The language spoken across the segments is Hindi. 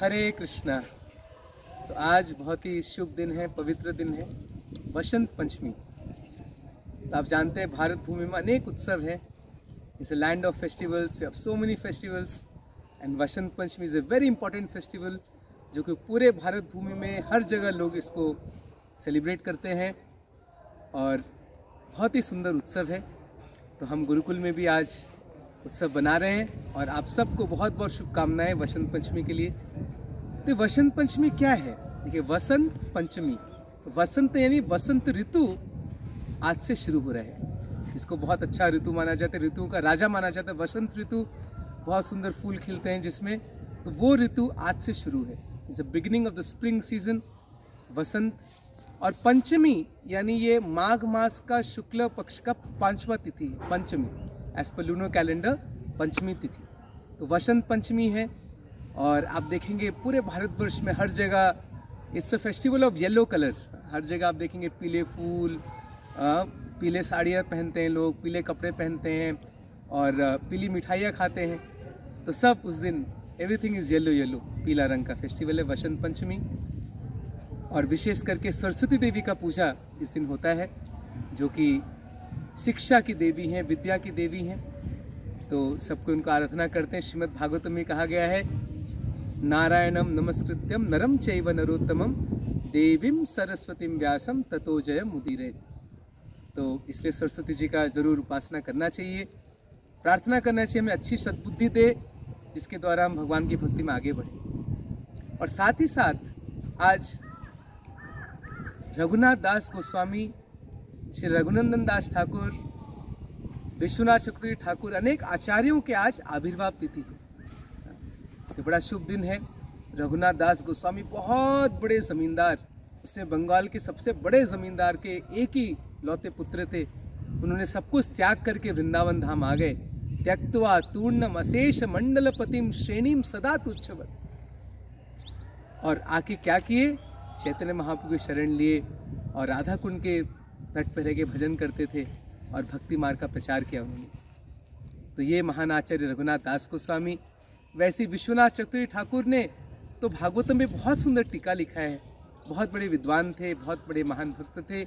हरे कृष्णा। तो आज बहुत ही शुभ दिन है, पवित्र दिन है, बसंत पंचमी। तो आप जानते हैं, भारत भूमि में अनेक उत्सव है। It's a land of festivals we have so many festivals and Basant Panchami is a very important festival जो कि पूरे भारत भूमि में हर जगह लोग इसको सेलिब्रेट करते हैं। और बहुत ही सुंदर उत्सव है। तो हम गुरुकुल में भी आज उत्सव बना रहे हैं और आप सबको बहुत बहुत शुभकामनाएँ वसंत पंचमी के लिए। तो वसंत पंचमी क्या है? देखिए, वसंत पंचमी। तो वसंत यानी वसंत ऋतु आज से शुरू हो रहा है। इसको बहुत अच्छा ऋतु माना जाता है। ऋतुओं का राजा माना जाता है। वसंत ऋतु बहुत सुंदर फूल खिलते हैं जिसमें। तो वो ऋतु आज से शुरू है। Is the beginning of the spring season Vasant. और पंचमी यानी ये माघ मास का शुक्ल पक्ष का पांचवा तिथि पंचमी। एज पर लूनो कैलेंडर पंचमी तिथि तो वसंत पंचमी है और आप देखेंगे पूरे भारतवर्ष में हर जगह it's a festival of yellow colour हर जगह आप देखेंगे पीले फूल पीले साड़ियाँ पहनते हैं लोग, पीले कपड़े पहनते हैं और पीली मिठाइयाँ खाते हैं। तो सब उस दिन एवरीथिंग इज़ येलो येलो पीला रंग का फेस्टिवल है, वसंत पंचमी। और विशेष करके सरस्वती देवी का पूजा इस दिन होता है, जो कि शिक्षा की देवी हैं, विद्या की देवी हैं। तो सबको उनको आराधना करते हैं। श्रीमद् भागवतम में कहा गया है नारायणम नमस्कृत्यम नरम चैव नरोत्तमम देवीम सरस्वतीम व्यासम ततो जय मुदीरे तो इसलिए सरस्वती जी का ज़रूर उपासना करना चाहिए। प्रार्थना करना चाहिए, हमें अच्छी सद्बुद्धि दे, जिसके द्वारा हम भगवान की भक्ति में आगे बढ़े। और साथ ही साथ आज रघुनाथ दास गोस्वामी श्री रघुनंदन दास ठाकुर, विश्वनाथ चक्रवर्ती ठाकुर, अनेक आचार्यों के आज आविर्भाव तिथि है। तो बड़ा शुभ दिन है। रघुनाथ दास गोस्वामी बहुत बड़े जमींदार उसने बंगाल के सबसे बड़े जमींदार के एक ही लौते पुत्र थे। उन्होंने सब कुछ त्याग करके वृंदावन धाम आ गए। त्यक्तवा तूर्णम अशेष मंडल पतिम श्रेणीम सदा तुच्छवत। और आके क्या किए? चैतन्य महाप्रभु की शरण लिए और राधा कुंड के तट पर रह के भजन करते थे और भक्ति मार्ग का प्रचार किया उन्होंने। तो ये महान आचार्य रघुनाथ दास गोस्वामी वैसे विश्वनाथ चक्रवर्ती ठाकुर ने तो भागवतम में बहुत सुंदर टीका लिखा है। बहुत बड़े विद्वान थे बहुत बड़े महान भक्त थे।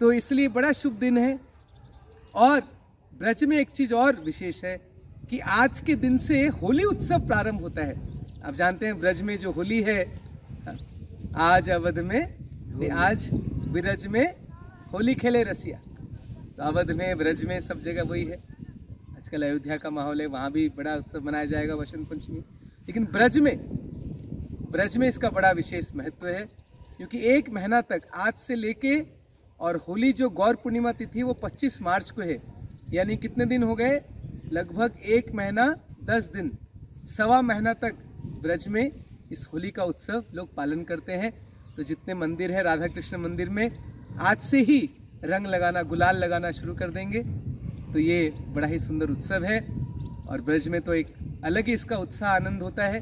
तो इसलिए बड़ा शुभ दिन है। और ब्रज में एक चीज़ और विशेष है कि आज के दिन से होली उत्सव प्रारंभ होता है। आप जानते हैं ब्रज में जो होली है आज अवध में आज ब्रज में होली खेले रसिया। तो अवध में, ब्रज में सब जगह वही है। आजकल अयोध्या का माहौल है, वहाँ भी बड़ा उत्सव मनाया जाएगा वसंत पंचमी। लेकिन ब्रज में ब्रज में इसका बड़ा विशेष महत्व है, क्योंकि एक महीना तक, आज से लेके और होली जो गौर पूर्णिमा तिथि, वो 25 मार्च को है। यानी कितने दिन हो गए? लगभग एक महीना, दस दिन। सवा महीना तक ब्रज में इस होली का उत्सव लोग पालन करते हैं। तो जितने मंदिर हैं राधा कृष्ण मंदिर में, आज से ही रंग लगाना, गुलाल लगाना शुरू कर देंगे। तो ये बड़ा ही सुंदर उत्सव है और ब्रज में तो एक अलग ही इसका उत्साह, आनंद होता है।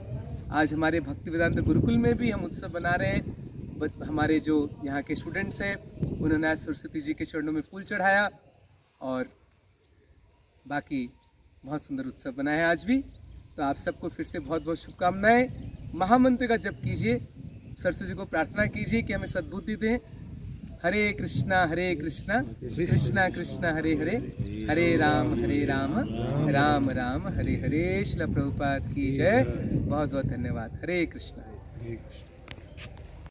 आज हमारे भक्ति वेदांत गुरुकुल में भी हम उत्सव बना रहे हैं। हमारे जो यहाँ के स्टूडेंट्स हैं, उन्होंने आज सरस्वती जी के चरणों में फूल चढ़ाया और बाकी बहुत सुंदर उत्सव बनाया आज भी। तो आप सबको फिर से बहुत बहुत शुभकामनाएँ। महामंत्र का जप कीजिए। सरस्वती जी को प्रार्थना कीजिए कि हमें सद्बुद्धि दें। हरे कृष्णा हरे कृष्णा कृष्णा कृष्णा, हरे हरे हरे राम हरे राम राम राम, हरे हरे, शिला प्रभुपाद की जय। बहुत बहुत धन्यवाद हरे कृष्णा।